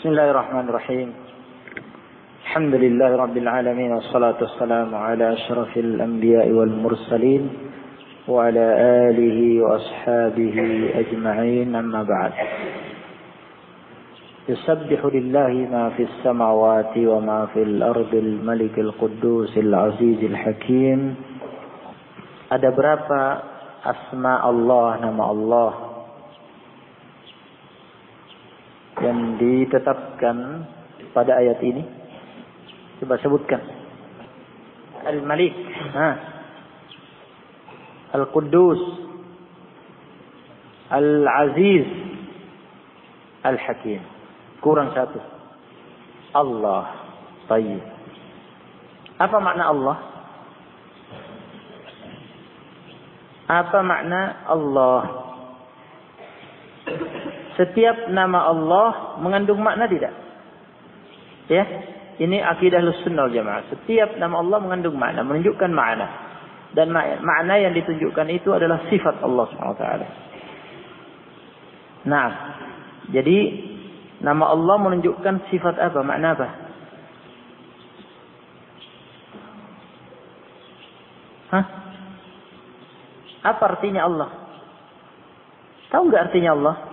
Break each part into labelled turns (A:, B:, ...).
A: بسم الله الرحمن الرحيم. الحمد لله رب العالمين والصلاة والسلام على أشرف الأنبياء والمرسلين وعلى آله وأصحابه أجمعين أما بعد. يسبح لله ما في السماوات وما في الأرض الملك القدوس العزيز الحكيم. Ada asma Allah, nama Allah? Ditetapkan pada ayat ini? Coba sebutkan. Al-Malik, Al-Quddus, Al-Aziz, Al-Hakim. Kurang satu. Allah. Tayyib. Apa makna Allah? Apa makna Allah? Setiap nama Allah mengandung makna tidak? Ya, ini akidah sunnah jamaah. Setiap nama Allah mengandung makna, menunjukkan makna. Dan makna yang ditunjukkan itu adalah sifat Allah SWT. Nah, jadi nama Allah menunjukkan sifat apa? Makna apa? Hah? Apa artinya Allah? Tahu nggak artinya Allah?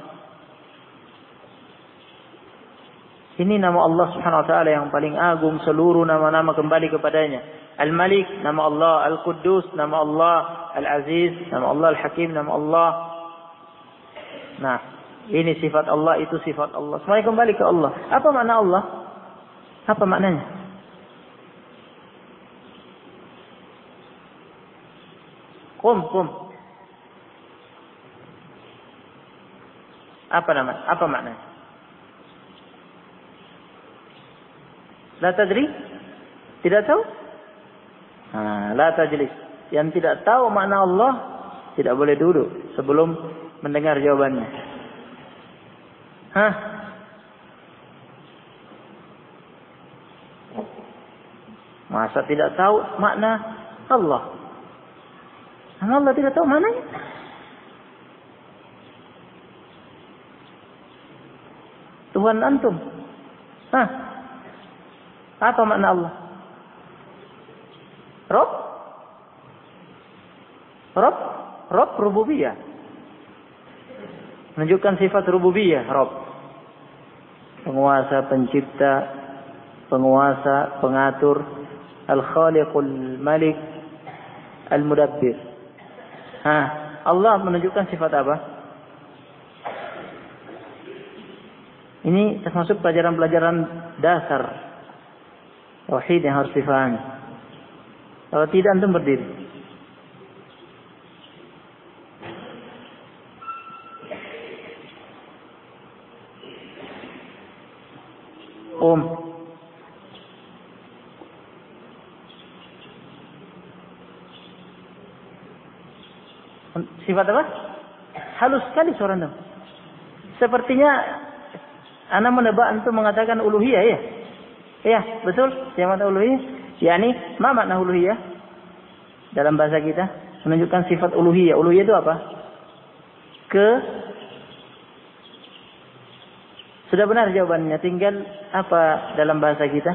A: Ini nama Allah Subhanahu wa taala yang paling agung, seluruh nama-nama kembali kepadanya. Al-Malik, nama Allah, Al-Quddus, nama Allah, Al-Aziz, nama Allah, Al-Hakim, nama Allah. Nah, ini sifat Allah, itu sifat Allah. Semuanya kembali ke Allah. Apa makna Allah? Apa maknanya? Kum, kum. Apa nama? Apa maknanya? La tadri? Tidak tahu? Nah, la tajlis. Yang tidak tahu makna Allah tidak boleh duduk sebelum mendengar jawabannya. Hah? Masa tidak tahu makna Allah? Allah tidak tahu maknanya. Tuhan antum. Apa makna Allah? Rob? Rob? Rob rububiyah. Menunjukkan sifat rububiyah, Rob. Penguasa, pencipta, penguasa, pengatur, al-khaliqul malik, al-mudabbir. Allah menunjukkan sifat apa? Ini termasuk pelajaran-pelajaran dasar tauhid yang harus difahami. Kalau tidak antum berdiri. Om. Sifat apa? Halus sekali suara antum. Sepertinya Anda menebak antum mengatakan uluhiyah ya? Ya, betul. Mana uluhiyah? Yani, ma makna uluhiyah? Dalam bahasa kita menunjukkan sifat uluhiyah. Uluhiyah itu apa? Ke Sudah benar jawabannya. Tinggal apa dalam bahasa kita?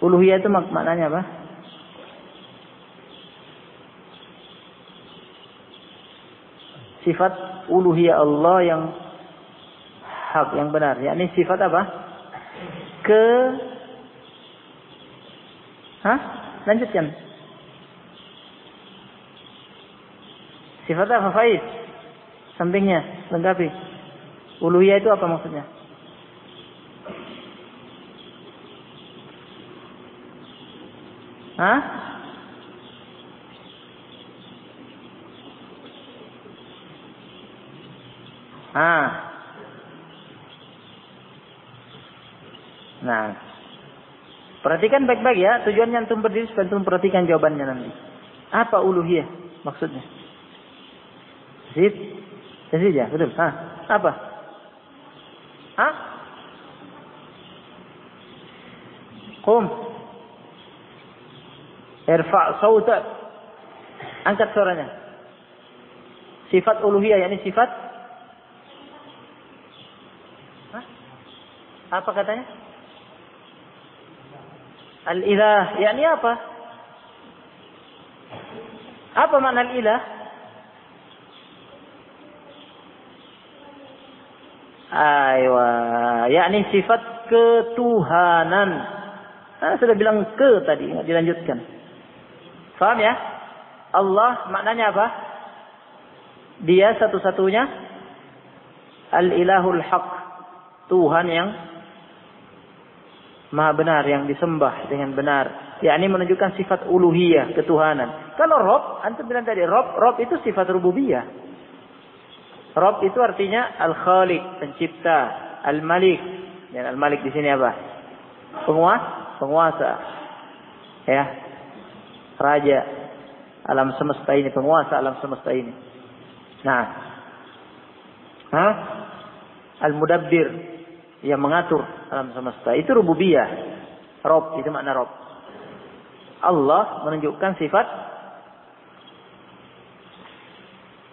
A: Uluhiyah itu mak maknanya apa? Sifat uluhiyah Allah yang hak yang benar. Yakni sifat apa? Ke Hah? Lanjutkan. Apa Faiz? Sampingnya, lengkapi. Uluhiyah itu apa maksudnya? Hah? Ah. Nah. Perhatikan baik-baik ya. Tujuannya antum berdiri supaya antum perhatikan jawabannya nanti. Apa uluhiyah maksudnya? Zid. Zid ya, betul. Hah? Apa? Hah? Qum. Irfa' sautak. Angkat suaranya. Sifat uluhiyah yakni sifat? Apa katanya? Al-ilah, yakni apa? Apa makna al-ilah? Aywa, yakni sifat ketuhanan. Nah, sudah bilang ke tadi, dilanjutkan. Faham ya? Allah maknanya apa? Dia satu-satunya al-ilahul haq. Tuhan yang maha benar yang disembah dengan benar. Ya ini menunjukkan sifat uluhiyah, ketuhanan. Kalau Rob, antum bilang tadi Rob, Rob itu sifat rububiyah. Rob itu artinya Al-Khaliq, pencipta, Al-Malik. Dan Al-Malik di sini apa? Penguasa, penguasa. Ya. Raja alam semesta ini, penguasa alam semesta ini. Nah. Al-Mudabbir yang mengatur alam semesta. Itu rububiyah. Rob, itu makna Rob. Allah menunjukkan sifat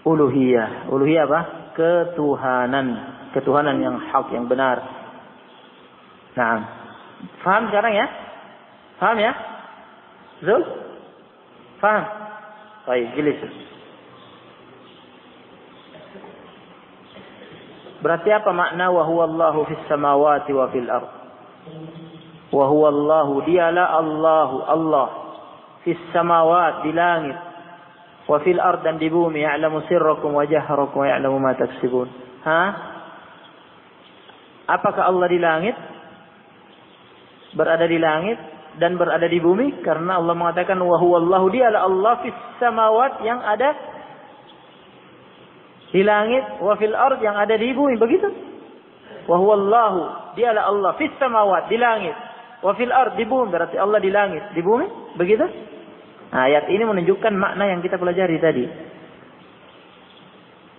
A: uluhiyah. Uluhiyah apa? Ketuhanan. Ketuhanan yang hak, yang benar. Nah, faham sekarang ya? Faham ya? Zul? Faham? Baik, jelis. Berarti apa makna wa huwa Allahu fis samawati wa fil ard? Wa huwa Allahu dialah Allahu Allah fis samawat di langit wa fil ard dan di bumi ya'lamu sirrakum wa jahrakum wa ya'lamu ma taksibun. Ha? Apakah Allah di langit? Berada di langit dan berada di bumi karena Allah mengatakan wa huwallahu dialah Allah fis samawat yang ada di langit wa fil ard yang ada di bumi begitu. Wa huwallahu dialah Allah fis samawat di langit wa fil ard di bumi berarti Allah di langit di bumi begitu? Nah, ayat ini menunjukkan makna yang kita pelajari tadi.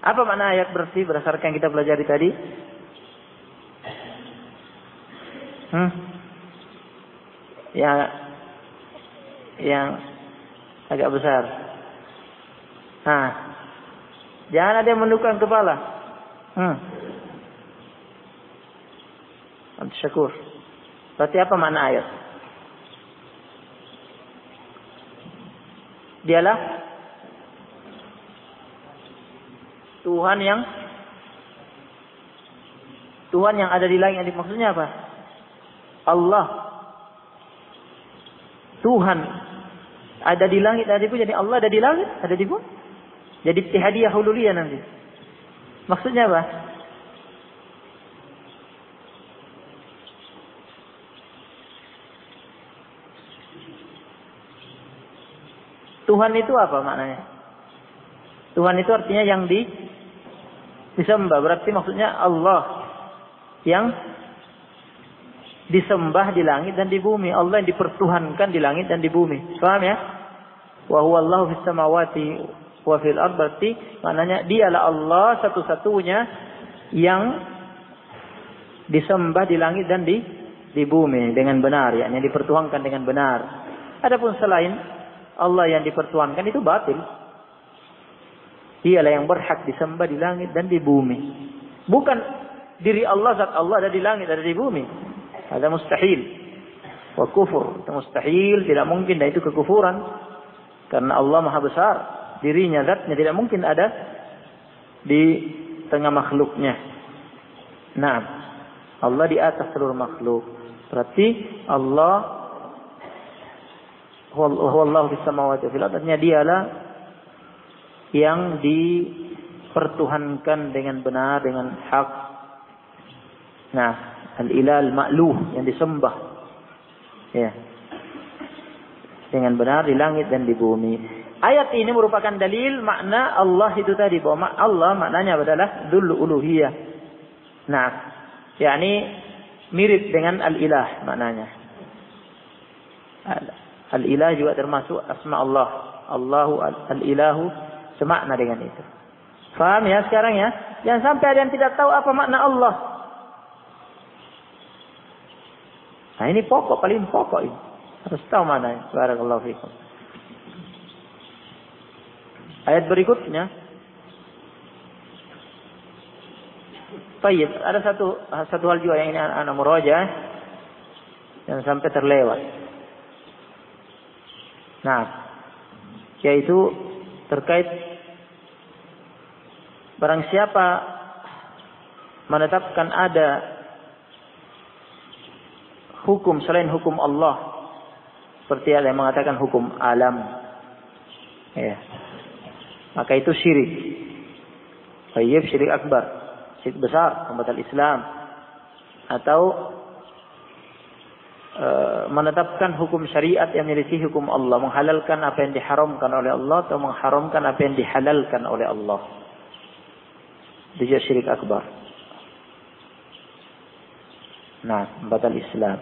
A: Apa makna ayat bersih berdasarkan yang kita pelajari tadi? Hmm? Yang yang agak besar. Nah, jangan ada yang menundukkan kepala. Hmm. Syakur. Berarti apa makna ayat? Dialah Tuhan yang Tuhan yang ada di langit. Maksudnya apa? Allah. Tuhan ada di langit, ada di bumi. Jadi Allah ada di langit, ada di bumi. Jadi tihadiyah hululiyah nanti. Maksudnya apa? Tuhan itu apa maknanya? Tuhan itu artinya yang di disembah. Berarti maksudnya Allah yang disembah di langit dan di bumi. Allah yang dipertuhankan di langit dan di bumi. Paham ya? Wa wa fil ard berarti maknanya dialah Allah satu-satunya yang disembah di langit dan di di bumi dengan benar, yakni dipertuhankan dengan benar. Adapun selain Allah yang dipertuhankan itu batil. Dialah yang berhak disembah di langit dan di bumi. Bukan diri Allah zat Allah ada di langit ada di bumi. Ada mustahil. Wa kufur. Itu mustahil, tidak mungkin dan itu kekufuran. Karena Allah maha besar. Dirinya zatnya tidak mungkin ada di tengah makhluknya. Nah, Allah di atas seluruh makhluk. Berarti Allah Wallahu fis samawati fil Artinya dialah yang dipertuhankan dengan benar dengan hak. Nah, al-ilah al-ma'luh yang disembah. Ya. Dengan benar di langit dan di bumi. Ayat ini merupakan dalil makna Allah itu tadi bahwa Allah maknanya adalah dulu uluhiyah. Nah, yakni mirip dengan al-ilah maknanya. Al-ilah juga termasuk asma Allah. Allahu al-ilahu semakna dengan itu. Faham ya sekarang ya? Jangan sampai ada yang tidak tahu apa makna Allah. Nah ini pokok, paling pokok ini. Harus tahu mana. Barakallahu fikum. Ayat berikutnya. Baik, ada satu satu hal juga yang ini anak muroja yang sampai terlewat. Nah, yaitu terkait barang siapa menetapkan ada hukum selain hukum Allah seperti ada yang mengatakan hukum alam ya maka itu syirik Tayyib syirik akbar syirik besar, pembatal Islam atau e, menetapkan hukum syariat yang menyelisih hukum Allah, menghalalkan apa yang diharamkan oleh Allah atau mengharamkan apa yang dihalalkan oleh Allah. Dia syirik akbar. Nah, pembatal Islam.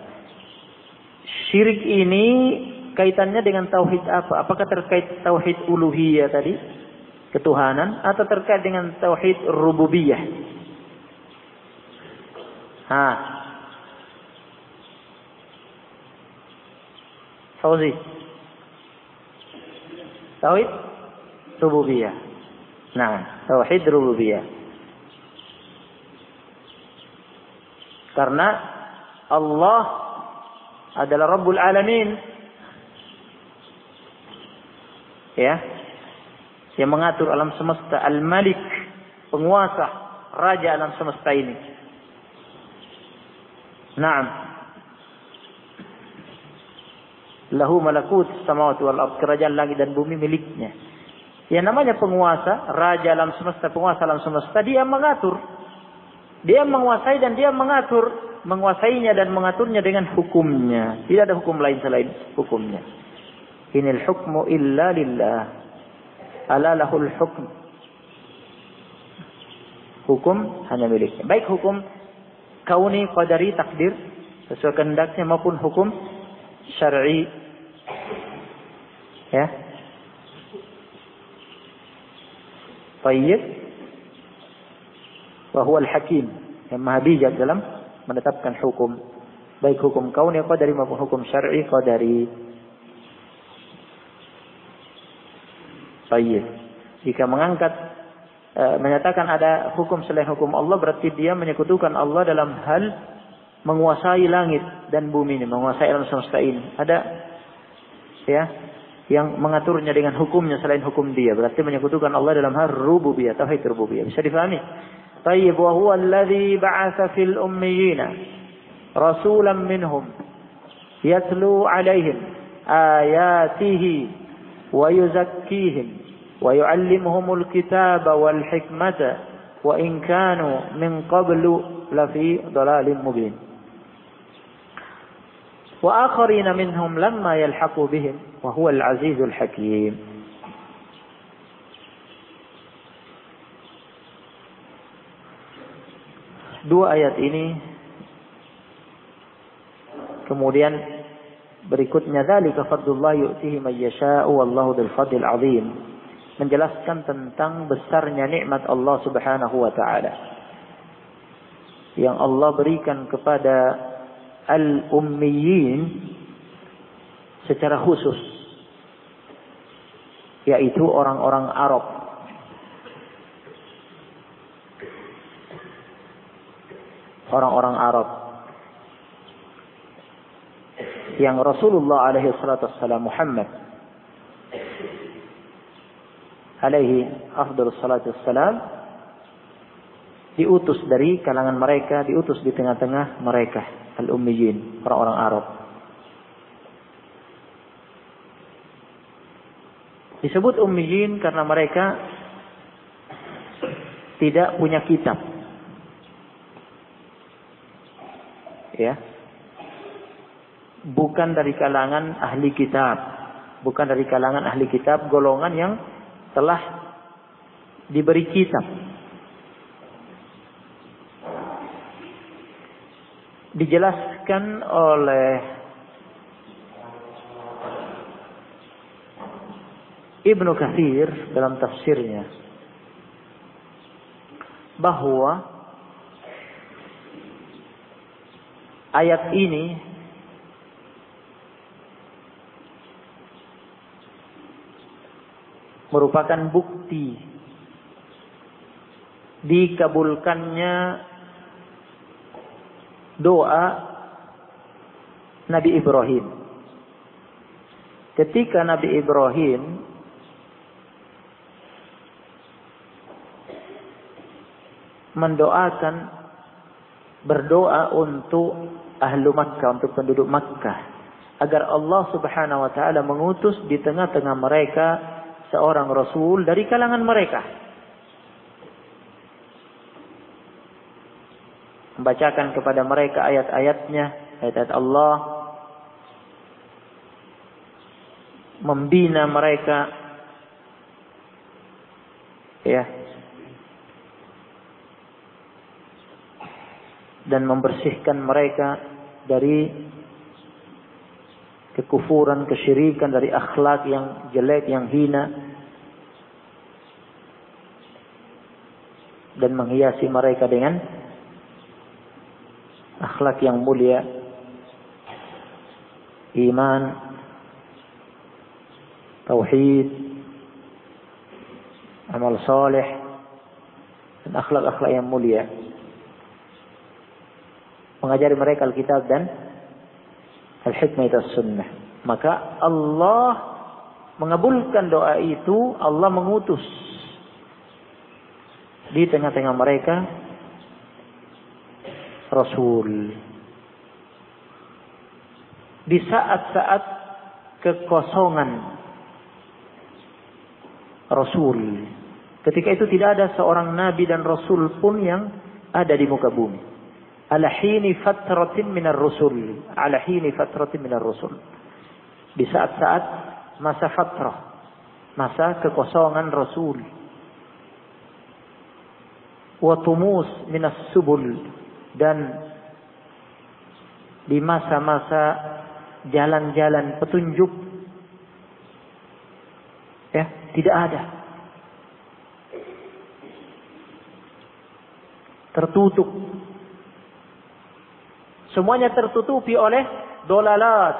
A: Syirik ini kaitannya dengan tauhid apa? Apakah terkait tauhid uluhiyah tadi? Ketuhanan atau terkait dengan tauhid rububiyah? Ha. Fauzi. Tauhid rububiyah. Nah, tauhid rububiyah. Karena Allah adalah Rabbul Alamin. Ya. Yang mengatur alam semesta, Al-Malik, penguasa, raja alam semesta ini. Naam. Lahu malakut samawati wal ard. Kerajaan langit dan bumi miliknya. Yang namanya penguasa, raja alam semesta, penguasa alam semesta, dia mengatur. Dia menguasai dan dia mengatur. Menguasainya dan mengaturnya dengan hukumnya. Tidak ada hukum lain selain hukumnya. Inil hukmu illa lillah. Ala lahul hukm. Hukum hanya miliknya. Baik hukum kauni qadari takdir sesuai kehendaknya maupun hukum syar'i. Ya. Tayyib. Wa al-hakim yang maha bijak dalam menetapkan hukum. Baik hukum kauni qadari maupun hukum syar'i qadari Tayyib jika mengangkat e, menyatakan ada hukum selain hukum Allah berarti dia menyekutukan Allah dalam hal menguasai langit dan bumi ini, menguasai alam semesta ini. Ada ya yang mengaturnya dengan hukumnya selain hukum dia. Berarti menyekutukan Allah dalam hal rububiyah, tauhid rububiyah. Bisa difahami? Tayyib wa huwa alladhi ba'atha fil ummiyina rasulan minhum yatlu alaihim ayatihi wa yuzakkihim ويعلمهم الكتاب والحكمة وإن كانوا من قبل لفي ضلال مبين. وآخرين منهم لما يلحقوا بهم وهو العزيز الحكيم. Dua ayat ini. Kemudian berikutnya dzalika fadlullah yu'tihi man yasha'u wallahu dzul fadlil 'azim. Menjelaskan tentang besarnya nikmat Allah Subhanahu wa taala. Yang Allah berikan kepada al-ummiyin secara khusus yaitu orang-orang Arab. Orang-orang Arab yang Rasulullah alaihi salatu Muhammad alaihi afdhalus salatu wassalam diutus dari kalangan mereka, diutus di tengah-tengah mereka, al-ummiyin, orang-orang Arab. Disebut ummiyin karena mereka tidak punya kitab. Ya. Bukan dari kalangan ahli kitab, bukan dari kalangan ahli kitab golongan yang telah diberi kitab. Dijelaskan oleh Ibnu Katsir dalam tafsirnya bahwa ayat ini merupakan bukti dikabulkannya doa Nabi Ibrahim. Ketika Nabi Ibrahim mendoakan berdoa untuk ahlu Makkah, untuk penduduk Makkah agar Allah Subhanahu wa taala mengutus di tengah-tengah mereka seorang rasul dari kalangan mereka. Membacakan kepada mereka ayat-ayatnya, ayat-ayat Allah, membina mereka, ya, dan membersihkan mereka dari kekufuran, kesyirikan, dari akhlak yang jelek, yang hina. Dan menghiasi mereka dengan akhlak yang mulia. Iman, tauhid, amal soleh, dan akhlak-akhlak yang mulia. Mengajari mereka Alkitab dan Al-hikmah itu sunnah. Maka Allah mengabulkan doa itu, Allah mengutus di tengah-tengah mereka Rasul. Di saat-saat kekosongan Rasul. Ketika itu tidak ada seorang nabi dan rasul pun yang ada di muka bumi ala hini fatratin minar rusul ala hini fatratin minar rusul di saat-saat masa fatrah masa kekosongan rasul wa tumus minas subul dan di masa-masa jalan-jalan petunjuk ya tidak ada. Tertutup. Semuanya tertutupi oleh dolalat,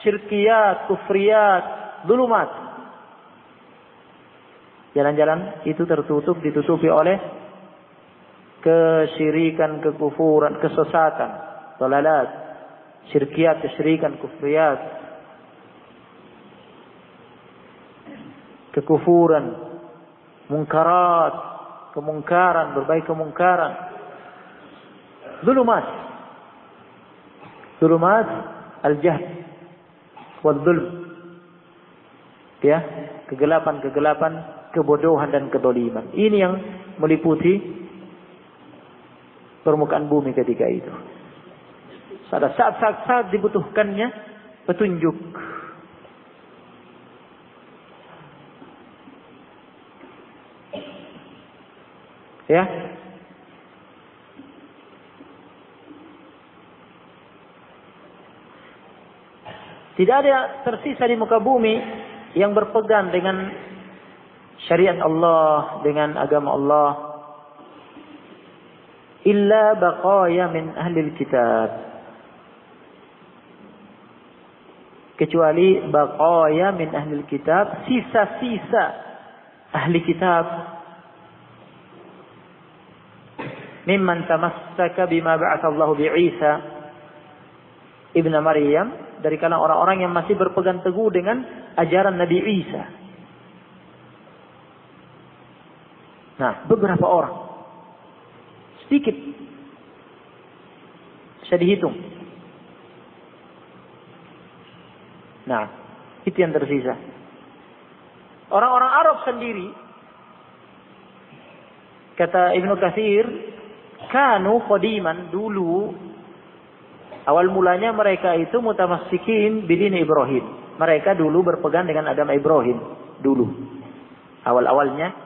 A: syirkiyat, kufriyat, dulumat. Jalan-jalan itu tertutup, ditutupi oleh kesyirikan, kekufuran, kesesatan, dolalat, syirkiyat, kesyirikan, kufriyat, kekufuran, mungkarat, kemungkaran, berbagai kemungkaran. Dulumat. Zulumat al-jahl wal zulm. Ya, kegelapan-kegelapan, kebodohan dan kedoliman. Ini yang meliputi permukaan bumi ketika itu. Pada saat-saat dibutuhkannya petunjuk. Ya, Tidak ada tersisa di muka bumi yang berpegang dengan syariat Allah, dengan agama Allah. Illa baqaya min ahli kitab. Kecuali baqaya min ahli kitab, sisa-sisa ahli kitab. Mimman tamassaka bima ba'athallahu bi'isa ibn Maryam dari kalangan orang-orang yang masih berpegang teguh dengan ajaran Nabi Isa. Nah, beberapa orang. Sedikit. Bisa dihitung. Nah, itu yang tersisa. Orang-orang Arab sendiri, kata Ibnu Katsir, kanu qadiman dulu Awal mulanya mereka itu mutamassikin bidin Ibrahim. Mereka dulu berpegang dengan agama Ibrahim. Dulu. Awal-awalnya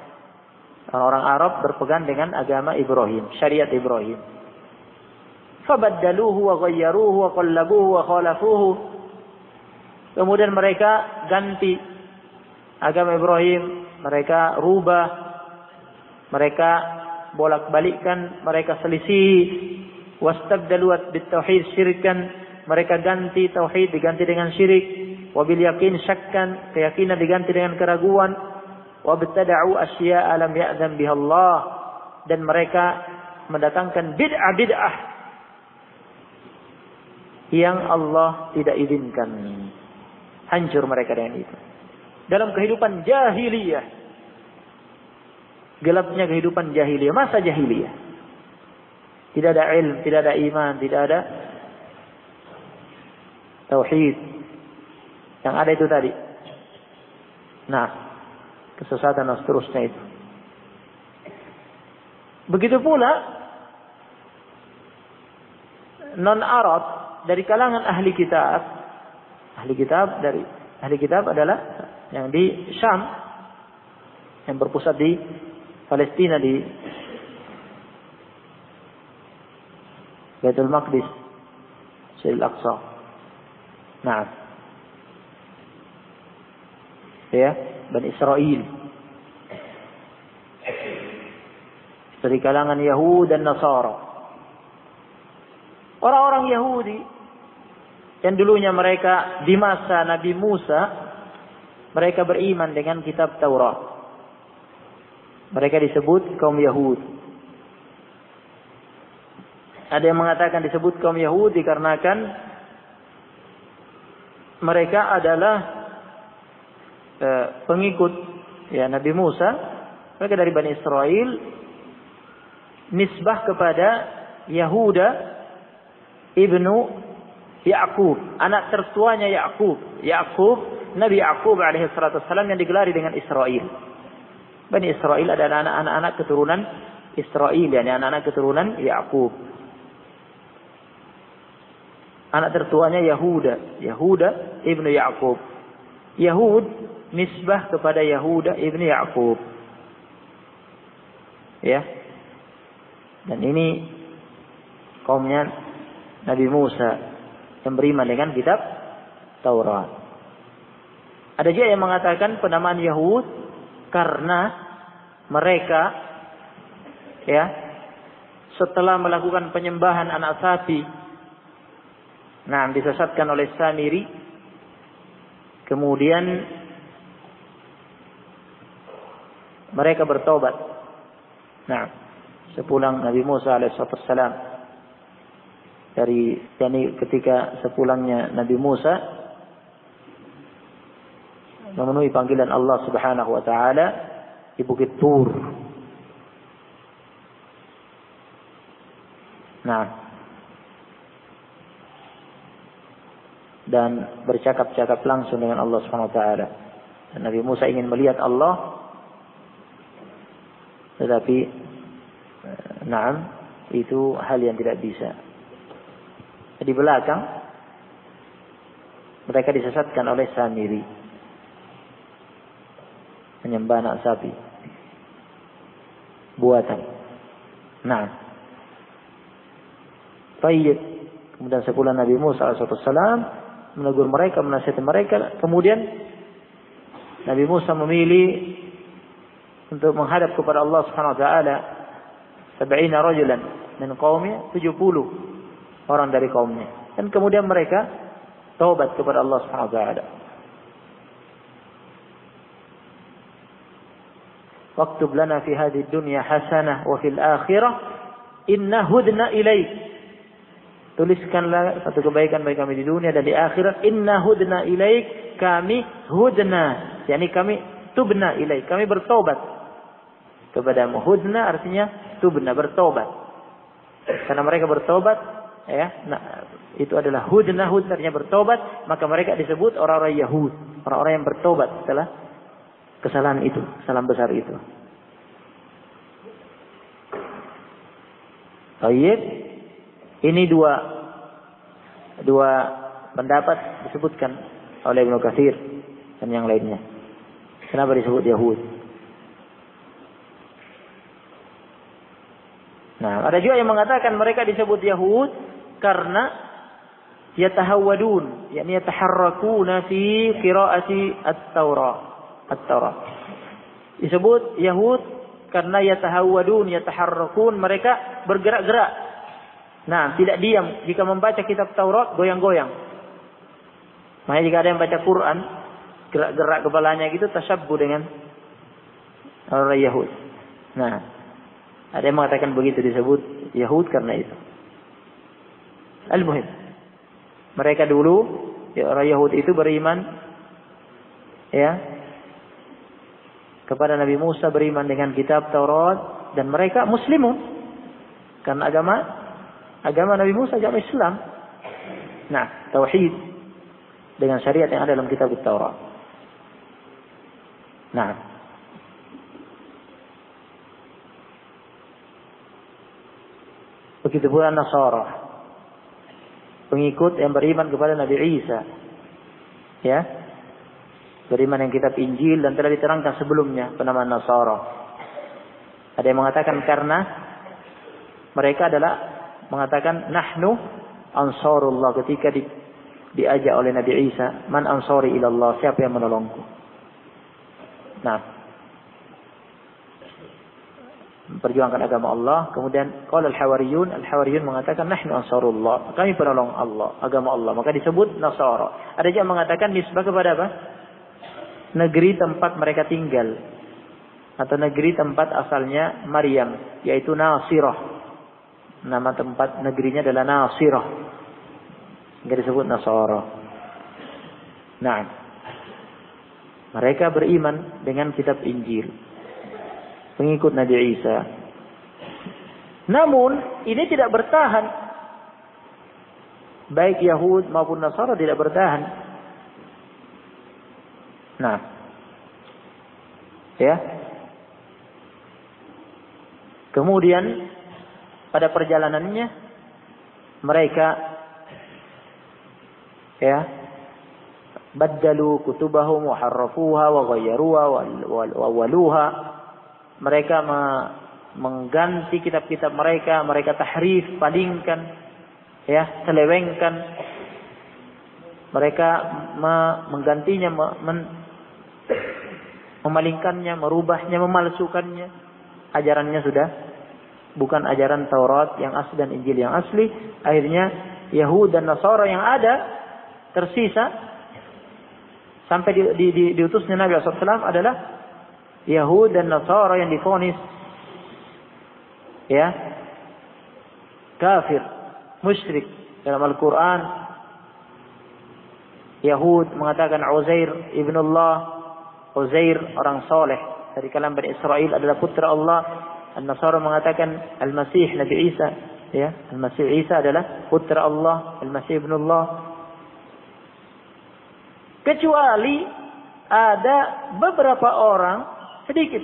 A: orang-orang Arab berpegang dengan agama Ibrahim. Syariat Ibrahim. Fabaddaluhu wa ghayyaruhu wa qallabuhu wa khalafuhu. Kemudian mereka ganti agama Ibrahim. Mereka rubah. Mereka bolak-balikkan. Mereka selisih wastabdalu bitauhid syirkan mereka ganti tauhid diganti dengan syirik wabil yakin syakkan keyakinan diganti dengan keraguan wabtada'u asya'a lam biha Allah dan mereka mendatangkan bid'ah bid'ah yang Allah tidak izinkan. Hancur mereka dengan itu. Dalam kehidupan jahiliyah. Gelapnya kehidupan jahiliyah. Masa jahiliyah. Tidak ada ilm, tidak ada iman, tidak ada tauhid. Yang ada itu tadi. Nah, kesesatan dan seterusnya itu. Begitu pula non Arab dari kalangan ahli kitab, ahli kitab dari ahli kitab adalah yang di Syam yang berpusat di Palestina di Baitul Maqdis, Syil Aqsa. Nah. Ya, Bani Israel. Dari kalangan Yahudi dan Nasara. Orang-orang Yahudi yang dulunya mereka di masa Nabi Musa mereka beriman dengan kitab Taurat. Mereka disebut kaum Yahudi. Ada yang mengatakan disebut kaum Yahudi dikarenakan mereka adalah eh, pengikut ya Nabi Musa. Mereka dari Bani Israel nisbah kepada Yahuda ibnu Yakub, anak tertuanya Yakub. Yakub, Nabi Yakub alaihi salatu yang digelari dengan Israel. Bani Israel adalah anak-anak keturunan Israel, yakni anak-anak keturunan Yakub. Anak tertuanya Yahuda, Yahuda ibnu Yakub. Yahud nisbah kepada Yahuda ibnu Yakub. Ya, dan ini kaumnya Nabi Musa yang beriman dengan kitab Taurat. Ada juga yang mengatakan penamaan Yahud karena mereka ya setelah melakukan penyembahan anak sapi nah disesatkan oleh Samiri kemudian mereka bertobat. Nah, sepulang Nabi Musa alaihissalam dari yani ketika sepulangnya Nabi Musa memenuhi panggilan Allah Subhanahu wa taala di Bukit Tur. Nah, dan bercakap-cakap langsung dengan Allah Subhanahu wa taala. Nabi Musa ingin melihat Allah tetapi Nah, itu hal yang tidak bisa. Di belakang mereka disesatkan oleh Samiri. Menyembah anak sapi. Buatan. Nah. Tayyib. Kemudian sepulang Nabi Musa AS menegur mereka, menasihati mereka. Kemudian Nabi Musa memilih untuk menghadap kepada Allah Subhanahu wa taala Sab'ina rajulan min qaumnya 70 orang dari kaumnya. Dan kemudian mereka taubat kepada Allah Subhanahu wa taala. Waktub lana fi hadhihi dunya hasanah wa fil akhirah inna hudna ilaik. Tuliskanlah satu kebaikan bagi kami di dunia dan di akhirat inna hudna ilaik kami hudna yakni kami tubna ilaik kami bertobat kepadamu hudna artinya tubna bertobat. Karena mereka bertobat, ya, nah, itu adalah hudna hudna artinya bertobat, maka mereka disebut orang-orang Yahud, orang-orang yang bertobat setelah kesalahan itu, kesalahan besar itu. Baik, ini dua dua pendapat disebutkan oleh Ibnu Katsir dan yang lainnya. Kenapa disebut Yahud? Nah, ada juga yang mengatakan mereka disebut Yahud karena yatahawwadun, yakni yataharrakuna fi qiraati at-Taurah. At-Taurah. Disebut Yahud karena yatahawwadun, yataharrakun, mereka bergerak-gerak. Nah, tidak diam jika membaca kitab Taurat goyang-goyang. Makanya jika ada yang baca Quran, gerak-gerak kepalanya gitu tasabbu dengan orang Yahud. Nah, ada yang mengatakan begitu disebut Yahud karena itu. Al-Muhim. Mereka dulu ya, orang Yahudi itu beriman ya kepada Nabi Musa beriman dengan kitab Taurat dan mereka muslimun karena agama agama Nabi Musa agama Islam. Nah, tauhid dengan syariat yang ada dalam kitab Taurat. Nah, begitu pula Nasara pengikut yang beriman kepada Nabi Isa. Ya. Beriman yang kitab Injil dan telah diterangkan sebelumnya penamaan Nasara. Ada yang mengatakan karena mereka adalah mengatakan nahnu ansarullah ketika di, diajak oleh Nabi Isa, man ansari ilallah, siapa yang menolongku? Nah, memperjuangkan agama Allah. Kemudian kalau al-hawariyun, al-hawariyun mengatakan nahnu ansarullah, kami penolong Allah, agama Allah. Maka disebut Nasara. Ada yang mengatakan nisbah kepada apa? Negeri tempat mereka tinggal atau negeri tempat asalnya Maryam, yaitu Nasirah. Nama tempat negerinya adalah Nasirah. Enggak disebut Nasara. Nah, mereka beriman dengan kitab Injil pengikut Nabi Isa. Namun ini tidak bertahan. Baik Yahud maupun Nasara tidak bertahan. Nah. Ya. Kemudian pada perjalanannya mereka ya baddalu kutubahum wa harrafuha wa ghayyaruha wa waluha mereka mengganti kitab-kitab mereka, mereka tahrif, palingkan, ya, selewengkan. Mereka menggantinya, men memalingkannya, merubahnya, memalsukannya. Ajarannya sudah bukan ajaran Taurat yang asli dan Injil yang asli. Akhirnya Yahud dan Nasara yang ada tersisa sampai di, di, di, diutusnya Nabi SAW adalah Yahud dan Nasara yang difonis ya kafir, musyrik dalam Al-Qur'an. Yahud mengatakan Uzair ibnullah, Uzair orang soleh dari kalangan Bani Israel adalah putra Allah. An-Nasara mengatakan Al-Masih Nabi Isa, ya, Al-Masih Isa adalah putra Allah, Al-Masih ibnullah. Kecuali ada beberapa orang sedikit.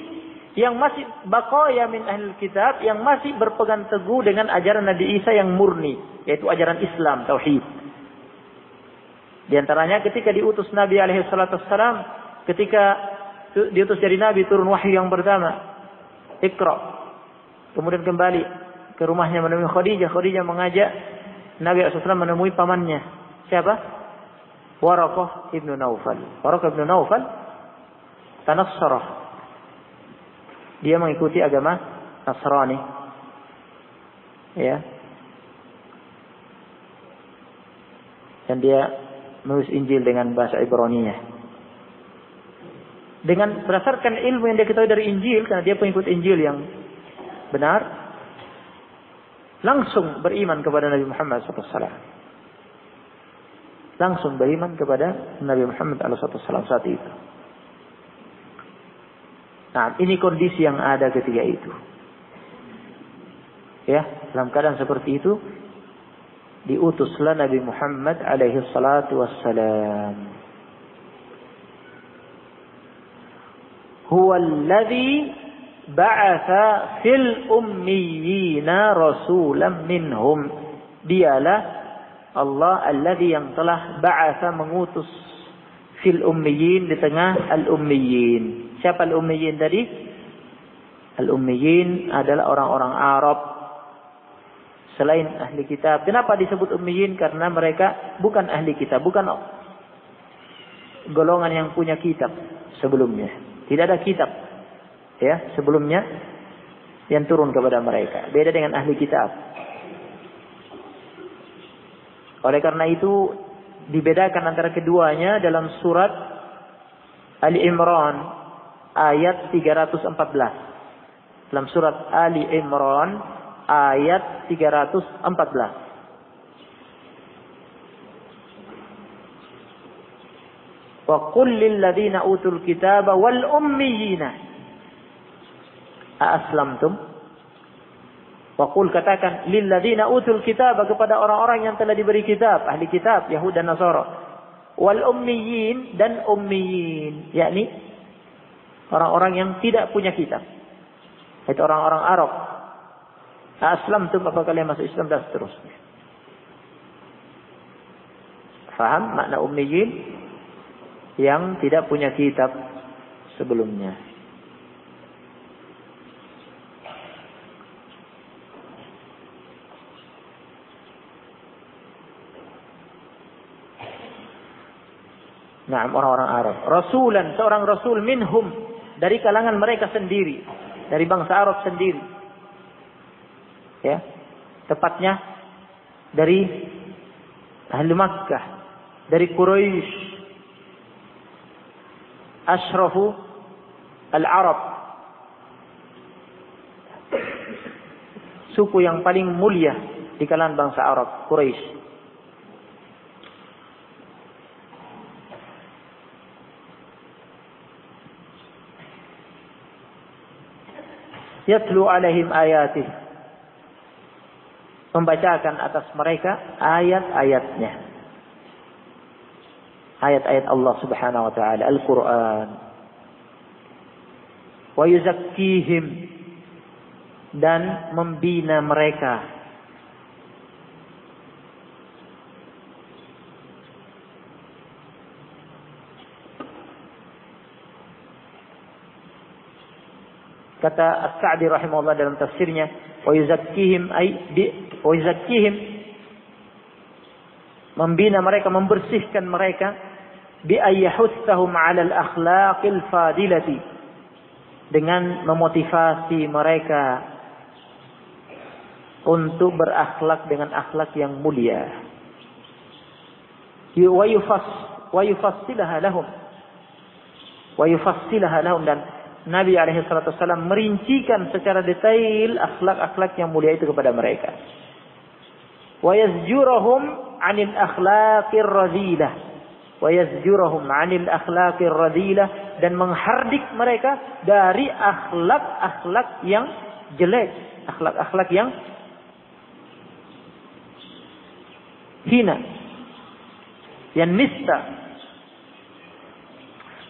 A: Yang masih bakoya min ahli kitab yang masih berpegang teguh dengan ajaran Nabi Isa yang murni yaitu ajaran Islam tauhid. Di antaranya ketika diutus Nabi alaihi salatu ketika diutus dari Nabi turun wahyu yang pertama. Iqra. Kemudian kembali ke rumahnya menemui Khadijah. Khadijah mengajak Nabi SAW menemui pamannya. Siapa? Warakah ibnu Naufal Warakah ibnu Naufal tanassarah dia mengikuti agama Nasrani. Ya. Dan dia menulis Injil dengan bahasa Ibrani-nya. Dengan berdasarkan ilmu yang dia ketahui dari Injil, karena dia pengikut Injil yang benar, langsung beriman kepada Nabi Muhammad SAW. Langsung beriman kepada Nabi Muhammad SAW saat itu. Nah, ini kondisi yang ada ketika itu. Ya, dalam keadaan seperti itu diutuslah Nabi Muhammad alaihi salatu wassalam. Huwa alladhi ba'atha fil ummiyina rasulan minhum. Dialah Allah alladhi yang telah ba'atha mengutus fil ummiyin di tengah al-ummiyin. Siapa al-ummiyin tadi? Al-ummiyin adalah orang-orang Arab selain ahli kitab. Kenapa disebut ummiyin? Karena mereka bukan ahli kitab, bukan golongan yang punya kitab sebelumnya. Tidak ada kitab ya sebelumnya yang turun kepada mereka. Beda dengan ahli kitab. Oleh karena itu dibedakan antara keduanya dalam surat Ali Imran ayat 314. Dalam surat Ali Imran ayat 314. Wa qul lil ladzina utul kitaba wal ummiyina Aslamtum? Wa qul katakan lil ladzina utul kitaba kepada orang-orang yang telah diberi kitab, ahli kitab, dan Nasara. Wal ummiyin dan ummiyin, yakni orang-orang yang tidak punya kitab. Itu orang-orang Arab. Aslamtum apa kalian masuk Islam dan seterusnya. Faham makna ummiyin? yang tidak punya kitab sebelumnya. Nah, orang-orang Arab. Rasulan, seorang rasul minhum dari kalangan mereka sendiri, dari bangsa Arab sendiri. Ya. Tepatnya dari ahli Makkah, dari Quraisy. Ashrafu al-Arab. Suku yang paling mulia di kalangan bangsa Arab, Quraisy. Yatlu alaihim ayatih. Membacakan atas mereka ayat-ayatnya ayat-ayat Allah Subhanahu wa taala Al-Qur'an. Wa yuzakkihim dan membina mereka. Kata As-Sa'di rahimahullah dalam tafsirnya, wa yuzakkihim ay bi wa yuzakkihim membina mereka, membersihkan mereka bi ayyahussahum 'ala al-akhlaqil fadilati dengan memotivasi mereka untuk berakhlak dengan akhlak yang mulia. Wa yufas wa yufassilaha lahum. Wa yufassilaha lahum dan Nabi wasallam merincikan secara detail akhlak-akhlak yang mulia itu kepada mereka. 'anil akhlaqir radilah wa yazjurahum 'anil akhlaqir radilah dan menghardik mereka dari akhlak-akhlak yang jelek, akhlak-akhlak yang hina, yang nista.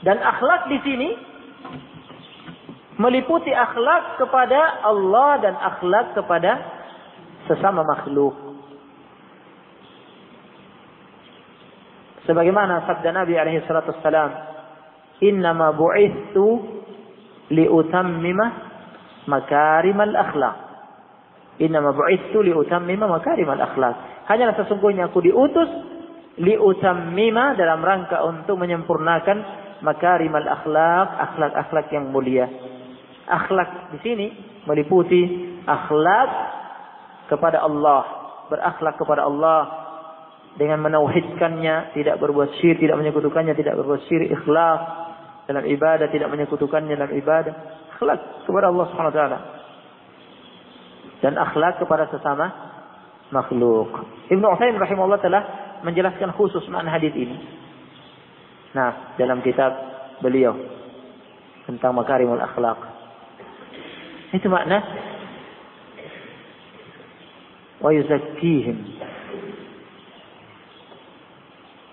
A: Dan akhlak di sini meliputi akhlak kepada Allah dan akhlak kepada sesama makhluk. Sebagaimana sabda Nabi alaihi salatu wassalam, "Innama bu'ithu liutammima makarimal akhlak." Innama bu'ithu liutammima makarimal akhlak. Hanyalah sesungguhnya aku diutus liutammima dalam rangka untuk menyempurnakan makarimal akhlak, akhlak-akhlak yang mulia. Akhlak di sini meliputi akhlak kepada Allah, berakhlak kepada Allah, dengan menauhidkannya, tidak berbuat syirik, tidak menyekutukannya, tidak berbuat syirik, ikhlas dalam ibadah, tidak menyekutukannya dalam ibadah, akhlak kepada Allah Subhanahu wa taala. Dan akhlak kepada sesama makhluk. Ibnu Utsaimin rahimahullah telah menjelaskan khusus makna hadis ini. Nah, dalam kitab beliau tentang makarimul akhlak. Yuzakkihim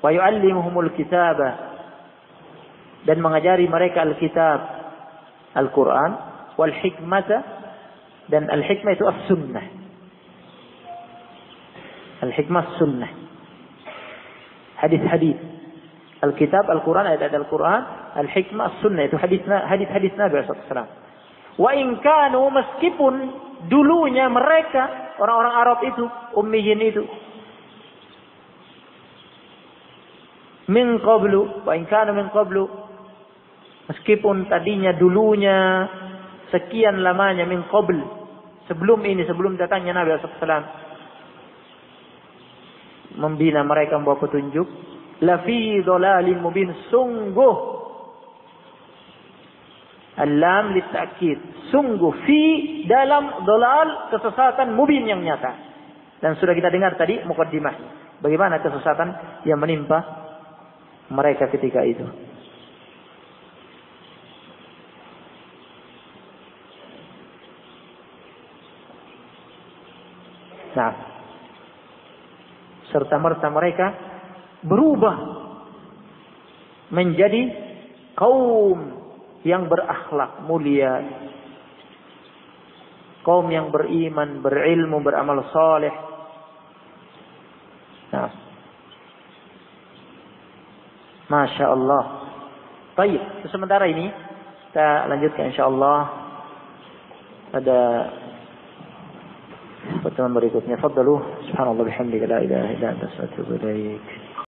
A: wa yu'allimuhumul kitaba dan mengajari mereka Alkitab Al-Quran wal hikmata dan al-hikmah itu as-sunnah al-hikmah sunnah hadis-hadis Alkitab Al-Quran ayat-ayat Al-Quran al-hikmah as-sunnah itu hadis hadis hadis Nabi SAW wa in kanu meskipun dulunya mereka orang-orang Arab itu ummiyin itu min qablu wa in min qablu meskipun tadinya dulunya sekian lamanya min qabl sebelum ini sebelum datangnya Nabi SAW membina mereka membawa petunjuk la fi dhalalin mubin sungguh Alam litakid. Sungguh fi dalam dolal kesesatan mubin yang nyata. Dan sudah kita dengar tadi mukaddimah. Bagaimana kesesatan yang menimpa mereka ketika itu. Nah, serta merta mereka berubah menjadi kaum yang berakhlak mulia, kaum yang beriman, berilmu, beramal saleh. Nah, masya Allah. Baik, sementara ini kita lanjutkan insya Allah pada pertemuan berikutnya. Fadlu. Subhanallah bihamdika la ilaha illa anta astaghfiruka wa